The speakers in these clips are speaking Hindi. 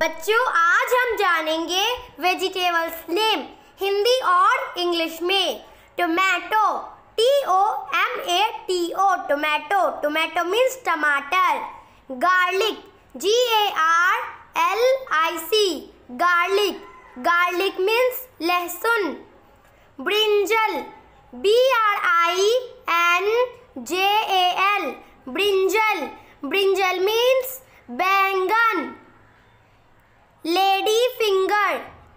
बच्चों, आज हम जानेंगे वेजिटेबल्स नेम, हिंदी और इंग्लिश में। Tomato T O M A T O tomato. Tomato means टमाटर। Garlic G A R L I C garlic. Garlic means लहसुन। Brinjal B R I N J A L brinjal. Brinjal means बैंगन lady finger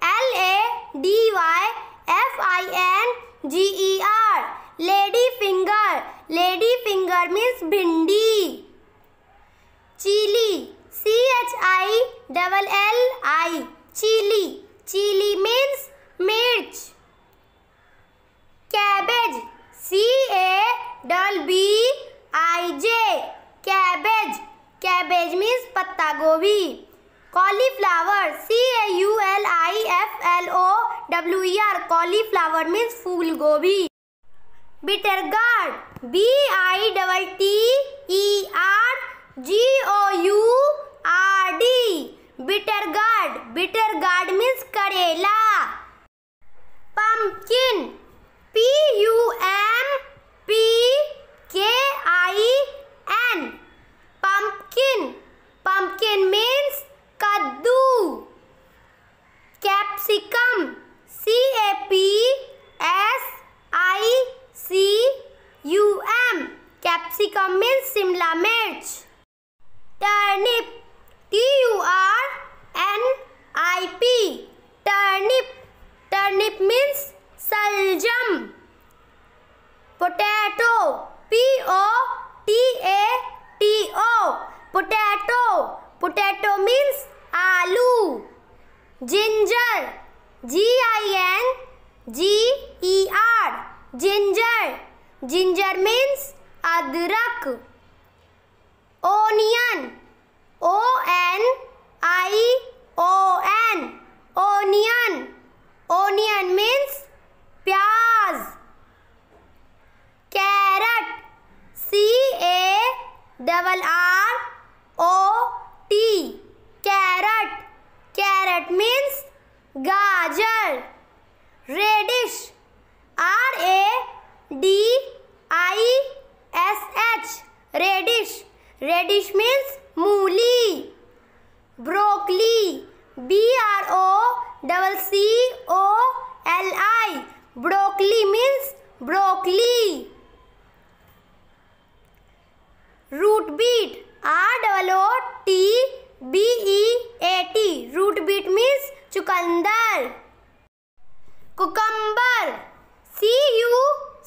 L A D Y F I N G E R lady finger lady finger means भिंडी chilli C H I double L I chilli chilli means मिर्च cabbage C A double B I J cabbage cabbage means पत्ता गोभी cauliflower C A U L I F L O W R cauliflower means फूल गोभी bitter gourd B I double T E R G O U R D bitter gourd bitter gourd means करेला। Pumpkin P U M P K I N pumpkin pumpkin means कद्दू capsicum C A P S I C U M capsicum means Shimla मिर्च। Turnip T U R N I P turnip turnip means सलजम potato P O T A T O potato potato means आलू। Ginger G I N G E R ginger ginger means अदरक। Onion O N I O N onion onion means प्याज carrot C A double R O T carrot carrot means गाजर radish R A D I S H radish radish means मूली broccoli B R O double C O L I broccoli means broccoli root beet R double O T B E A T root beet means चुकंदर cucumber C U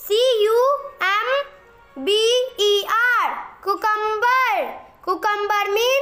C U M B bombardment